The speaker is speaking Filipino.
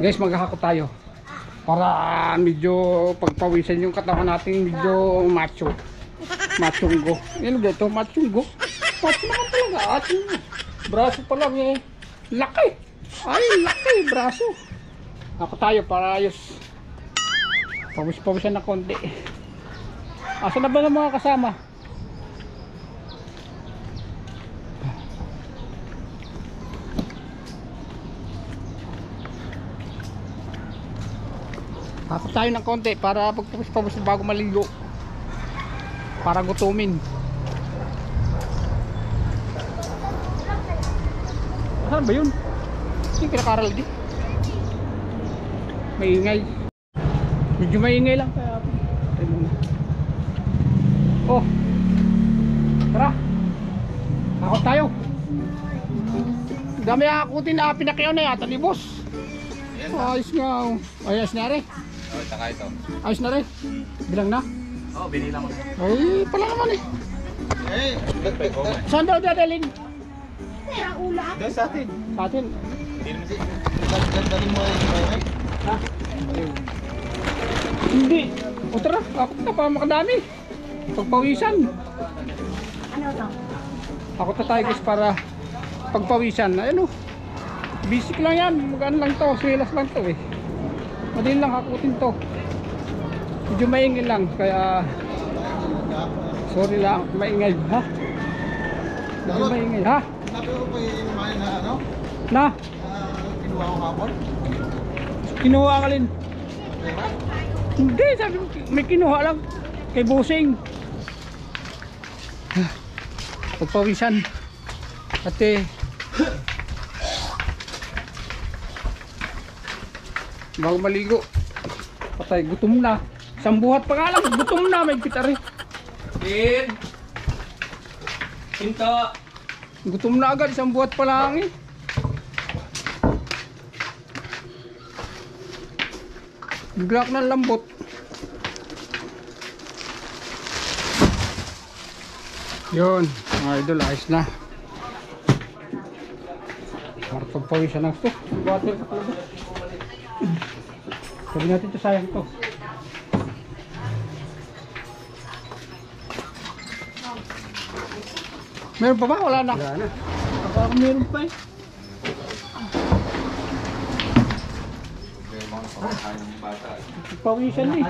Guys, maghahako tayo. Para medyo pagpawisan yung katawan natin medyo macho. Machunggo. Yan ba ito? Machunggo. Macho naman talaga. Ating braso pa lang eh. Laki. Ay, laki. Braso. Ako tayo para ayos. Pawis-pawisan na konti. Asa na ba ng mga kasama? Ako tayo ng konti para pagpapos-pawis bago maligo. Para gutumin. Saan ba yun? Yung kinakaral di. Maingay. Medyo maingay lang kaya. Oh. Tara. Ako tayo. Dami akutin na pinakyaw na yata ni boss. Ayos nga. oh. Ayos na rin. Oh, tsaka ito. Ayos na rin. Bilang na. Oh, binila mo. Ay, pala naman eh. Eh, Saan daw dadalhin? Doon sa atin. Sa atin. Hindi naman mo may Ha? Hindi. O tara, ako na pa makadami. Pagpawisan. Ano to? Ako na tayo guys para pagpawisan. Ayun o. Basic lang yan. Magaan lang to. Swilas lang to eh. Madali lang hakutin to. Medyo maingay lang. Kaya... Sorry lang. Maingay. Ha? Medyo maingay. Ha? Sabi ko yung kumain na ano? Na? ah, kinuha ko hapon. Kinuha ka rin. Hindi, sabi ko, may kinuha lang kay Busing. Pagpawisan. Ate. Bago maligo. Patay, gutom na. Isang buhat pa nga lang, gutom na, may pitari. Din! Pinto! Gutom na agad, isang buhat pa lang eh. Bigla ng lambot. Yun, mga idol, ayos na. Para pagpawisan ng stock. Water. Sabi natin ito, sayang to. Meron pa ba? Wala na. Wala na. Parang meron pa eh. Pawisan eh.